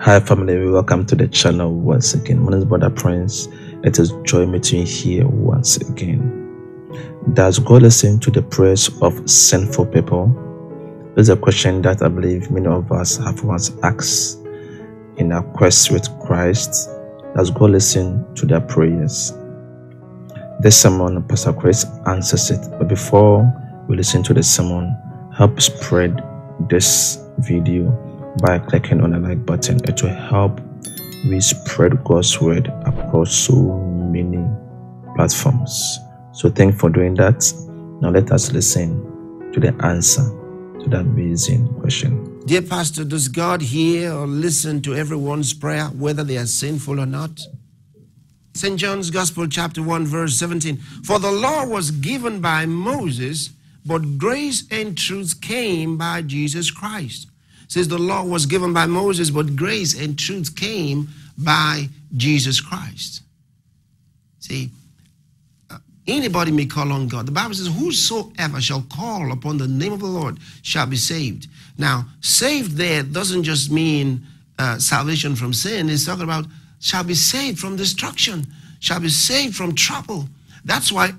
Hi family, welcome to the channel once again. My name is Brother Prince. It is joy meeting you here once again. Does God listen to the prayers of sinful people? This is a question that I believe many of us have once asked in our quest with Christ. Does God listen to their prayers? This sermon, Pastor Chris answers it. But before we listen to the sermon, help spread this video by clicking on the like button. It will help we spread God's word across so many platforms. So thank you for doing that. Now let us listen to the answer to that amazing question. Dear Pastor, does God hear or listen to everyone's prayer, whether they are sinful or not? St. John's Gospel, chapter 1, verse 17. For the law was given by Moses, but grace and truth came by Jesus Christ says the law was given by Moses, but grace and truth came by Jesus Christ. See, uh, anybody may call on God. The Bible says, Whosoever shall call upon the name of the Lord shall be saved. Now, saved there doesn't just mean uh, salvation from sin, it's talking about shall be saved from destruction, shall be saved from trouble. That's why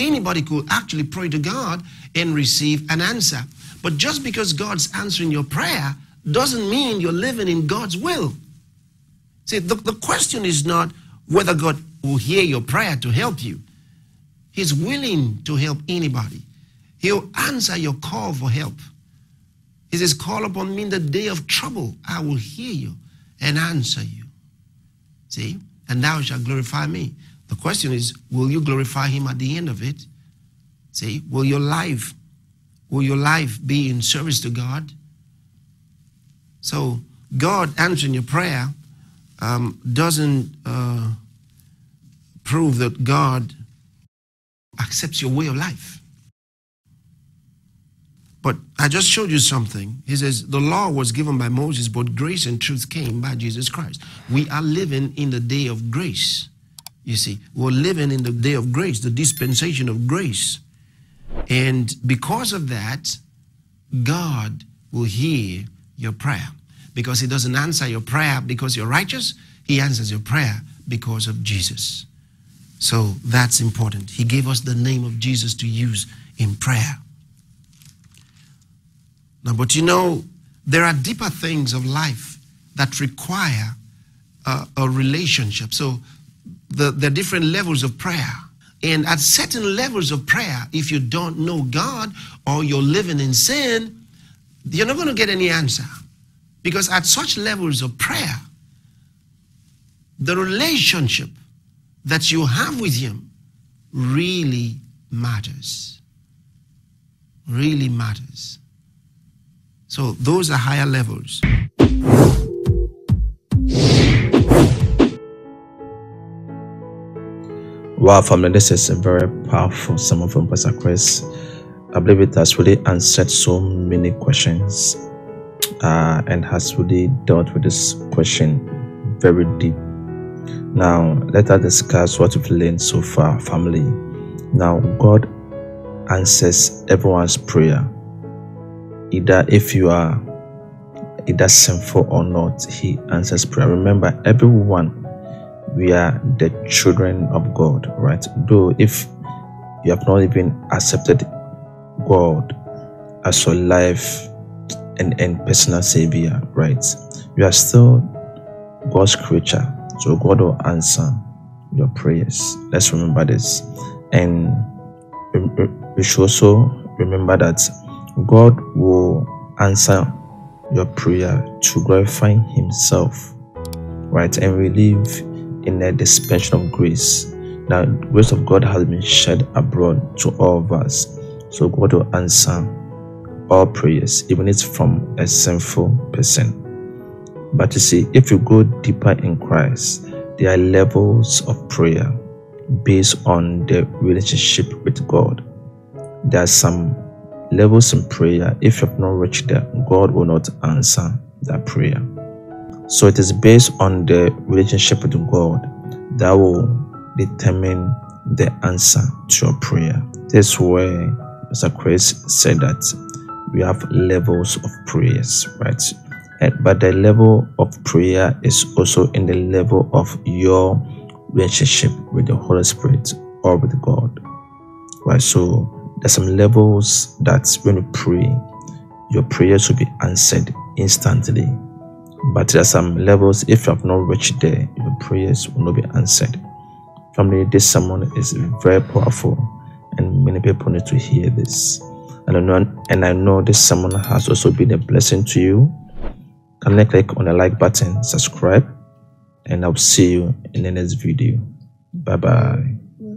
anybody could actually pray to God and receive an answer. But just because God's answering your prayer doesn't mean you're living in God's will. See, the, the question is not whether God will hear your prayer to help you. He's willing to help anybody. He'll answer your call for help. He says, Call upon me in the day of trouble. I will hear you and answer you. See? And thou shalt glorify me. The question is, will you glorify him at the end of it? See? Will your life Will your life be in service to God? So, God answering your prayer um, doesn't uh, prove that God accepts your way of life. But I just showed you something. He says, The law was given by Moses, but grace and truth came by Jesus Christ. We are living in the day of grace. You see, we're living in the day of grace, the dispensation of grace. And because of that, God will hear your prayer. Because He doesn't answer your prayer because you're righteous, He answers your prayer because of Jesus. So that's important. He gave us the name of Jesus to use in prayer. Now, but you know, there are deeper things of life that require a, a relationship. So the, the different levels of prayer. And at certain levels of prayer, if you don't know God or you're living in sin, you're not going to get any answer. Because at such levels of prayer, the relationship that you have with Him really matters. Really matters. So those are higher levels. Wow, family, this is a very powerful sermon from Pastor Chris. I believe it has really answered so many questions uh, and has really dealt with this question very deep. Now, let us discuss what we've learned so far, family. Now, God answers everyone's prayer. Either if you are either sinful or not, He answers prayer. Remember, everyone we are the children of God, right? Though if you have not even accepted God as your life and, and personal savior, right? You are still God's creature. So God will answer your prayers. Let's remember this. And we should also remember that God will answer your prayer to glorify Himself, right? And we live in a dispensation of grace. Now, grace of God has been shed abroad to all of us. So God will answer all prayers, even if it's from a sinful person. But you see, if you go deeper in Christ, there are levels of prayer based on the relationship with God. There are some levels in prayer. If you have not reached there, God will not answer that prayer. So it is based on the relationship with God that will determine the answer to your prayer. This is where Mr. Chris said that we have levels of prayers, right? but the level of prayer is also in the level of your relationship with the Holy Spirit or with God. Right? So there's some levels that when you pray, your prayers will be answered instantly. But there are some levels, if you have not reached there, your prayers will not be answered. Family, this sermon is very powerful, and many people need to hear this. And I know, and I know this sermon has also been a blessing to you. I click on the like button, subscribe, and I'll see you in the next video. Bye bye.